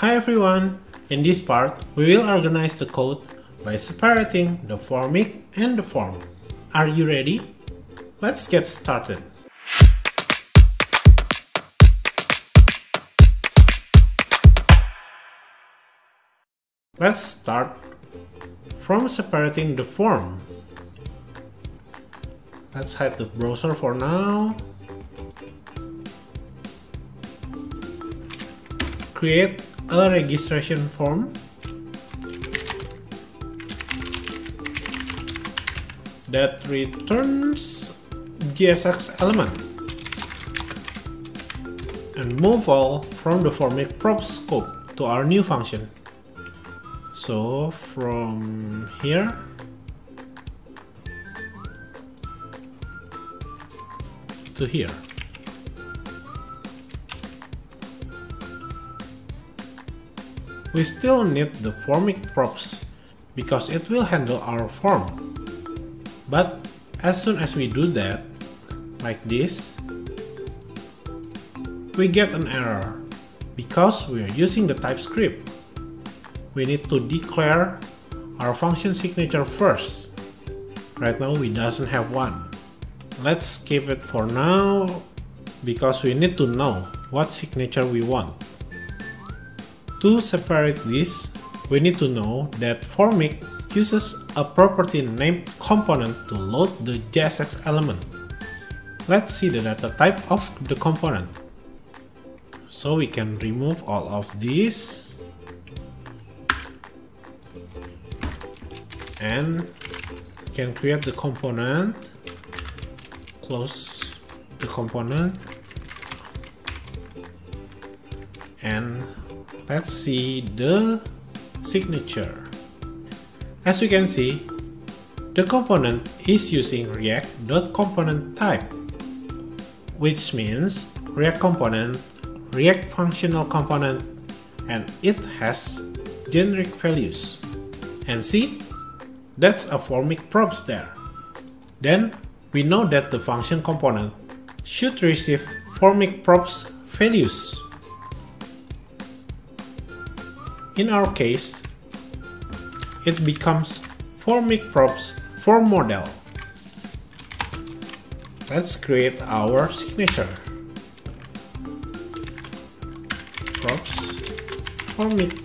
Hi everyone! In this part, we will organize the code by separating the Formik and the form. Are you ready? Let's get started. Let's start from separating the form. Let's hide the browser for now. Create a registration form that returns JSX element and move all from the Formik prop scope to our new function. So from here to here. We still need the Formik props because it will handle our form. But as soon as we do that, like this, we get an error because we are using the TypeScript. We need to declare our function signature first. Right now we doesn't have one. Let's skip it for now because we need to know what signature we want. To separate this, we need to know that Formik uses a property named component to load the JSX element. Let's see the data type of the component. So we can remove all of this and can create the component, close the component and let's see the signature. As we can see, the component is using react.component type, which means React component, React functional component, and it has generic values. And see, that's a Formik props there. Then we know that the function component should receive Formik props values. In our case, it becomes Formik props form model. Let's create our signature. Props, Formik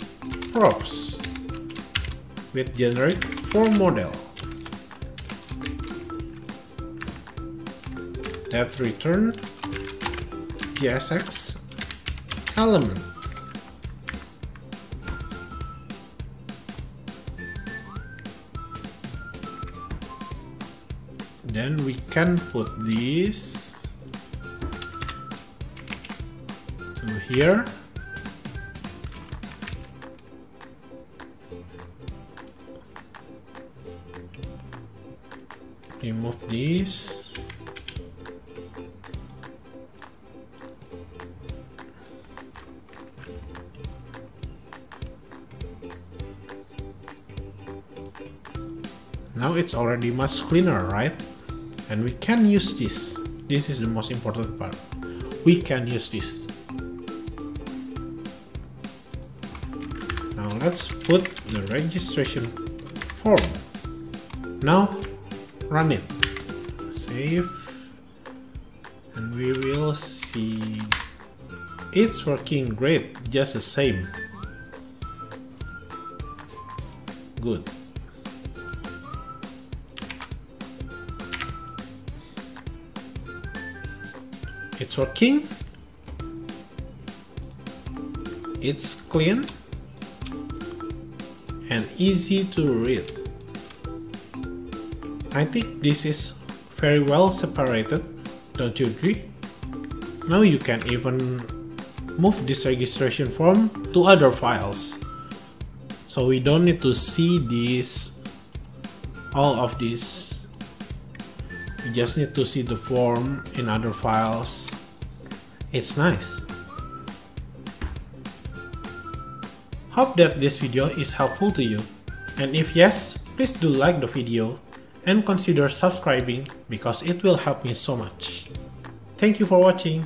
props with generic form model that return JSX element. Then we can put this to here. Remove this. Now it's already much cleaner right and we can use this. This is the most important part. We can use this. Now let's put the registration form. Now run it. Save. And we will see. It's working great just the same. Good it's working. It's clean and easy to read. I think this is very well separated don't you agree? Now you can even move this registration form to other files. So we don't need to see this all of this you just need to see the form in other files it's nice. Hope that this video is helpful to you. And if yes, please do like the video and consider subscribing because it will help me so much. Thank you for watching.